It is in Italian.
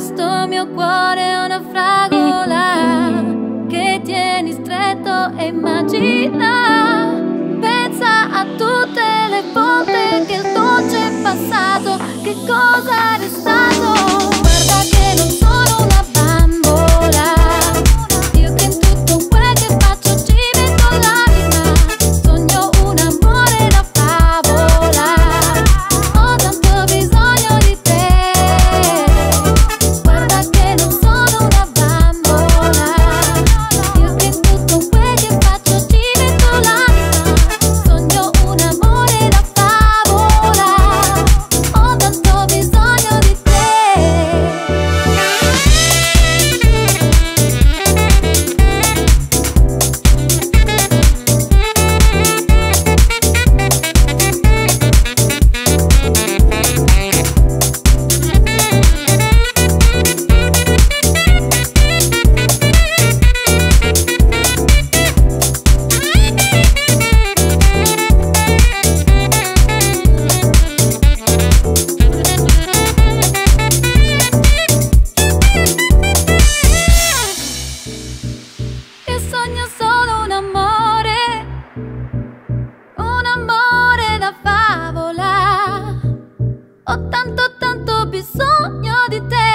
questo mio cuore è una fragola che tieni stretto e immagina. Pensa a tutte le volte che il dolce passato, che cosa resta. 여디 때